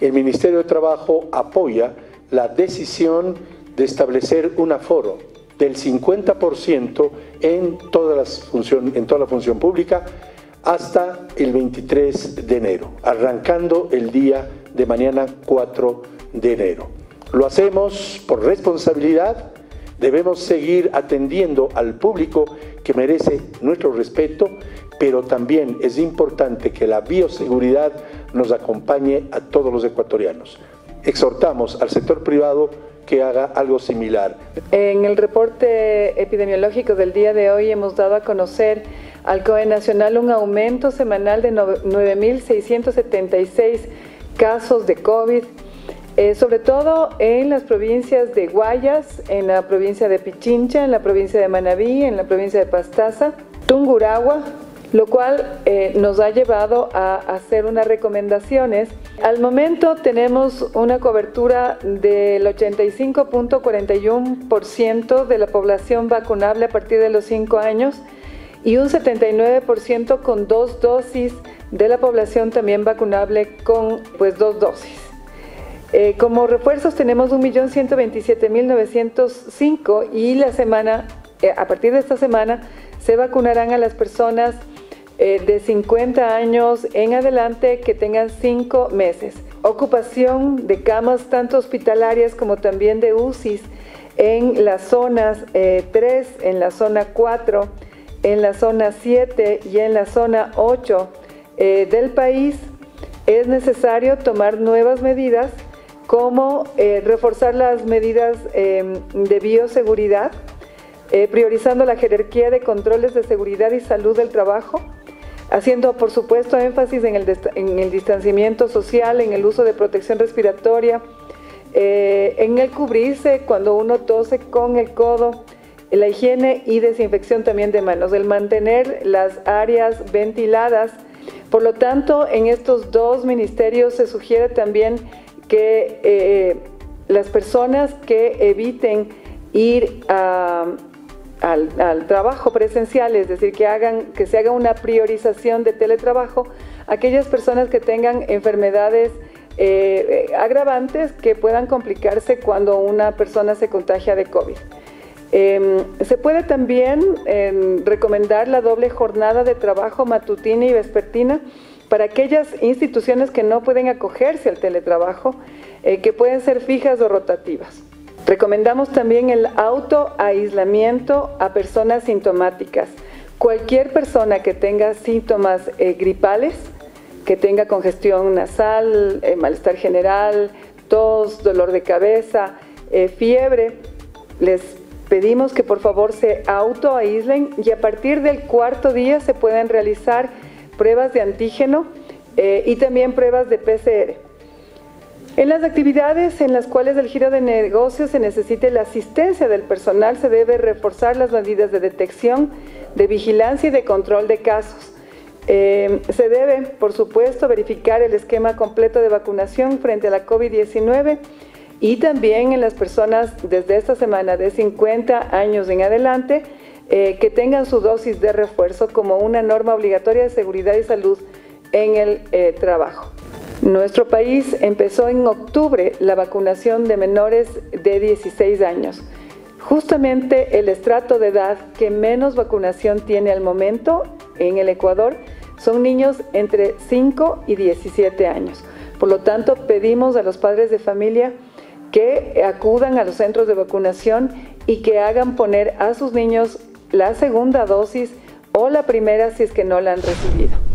el Ministerio de Trabajo apoya la decisión de establecer un aforo del 50% en, función, en toda la función pública hasta el 23 de enero, arrancando el día de mañana 4 de enero. Lo hacemos por responsabilidad, debemos seguir atendiendo al público que merece nuestro respeto, pero también es importante que la bioseguridad nos acompañe a todos los ecuatorianos. Exhortamos al sector privado que haga algo similar. En el reporte epidemiológico del día de hoy hemos dado a conocer al COE Nacional un aumento semanal de 9.676 casos de COVID, eh, sobre todo en las provincias de Guayas, en la provincia de Pichincha, en la provincia de Manabí, en la provincia de Pastaza, Tunguragua, lo cual eh, nos ha llevado a hacer unas recomendaciones. Al momento tenemos una cobertura del 85.41% de la población vacunable a partir de los 5 años y un 79% con dos dosis de la población también vacunable con pues dos dosis. Eh, como refuerzos tenemos 1.127.905 y la semana, eh, a partir de esta semana, se vacunarán a las personas eh, de 50 años en adelante que tengan 5 meses. Ocupación de camas tanto hospitalarias como también de UCIs en las zonas 3, en la zona 4, en la zona 7 y en la zona 8 eh, del país, es necesario tomar nuevas medidas como eh, reforzar las medidas de bioseguridad, eh, priorizando la jerarquía de controles de seguridad y salud del trabajo, haciendo por supuesto énfasis en el, en el distanciamiento social, en el uso de protección respiratoria, en el cubrirse cuando uno tose con el codo, la higiene y desinfección también de manos, el mantener las áreas ventiladas. Por lo tanto, en estos dos ministerios se sugiere también que eh, las personas que eviten ir al, trabajo presencial, es decir, que, hagan, que se haga una priorización de teletrabajo, aquellas personas que tengan enfermedades eh, agravantes que puedan complicarse cuando una persona se contagia de COVID. Em, se puede también em, recomendar la doble jornada de trabajo matutina y vespertina para aquellas instituciones que no pueden acogerse al teletrabajo, eh, que pueden ser fijas o rotativas. Recomendamos también el autoaislamiento a personas sintomáticas. Cualquier persona que tenga síntomas eh, gripales, que tenga congestión nasal, eh, malestar general, tos, dolor de cabeza, fiebre, les Pedimos que por favor se autoaíslen y a partir del cuarto día se puedan realizar pruebas de antígeno eh, y también pruebas de PCR. En las actividades en las cuales el giro de negocios se necesite la asistencia del personal, se debe reforzar las medidas de detección, de vigilancia y de control de casos. Eh, se debe, por supuesto, verificar el esquema completo de vacunación frente a la COVID-19 y también en las personas desde esta semana de 50 años en adelante eh, que tengan su dosis de refuerzo como una norma obligatoria de seguridad y salud en el eh, trabajo. Nuestro país empezó en octubre la vacunación de menores de 16 años. Justamente el estrato de edad que menos vacunación tiene al momento en el Ecuador son niños entre 5 y 17 años. Por lo tanto, pedimos a los padres de familia que acudan a los centros de vacunación y que hagan poner a sus niños la segunda dosis o la primera si es que no la han recibido.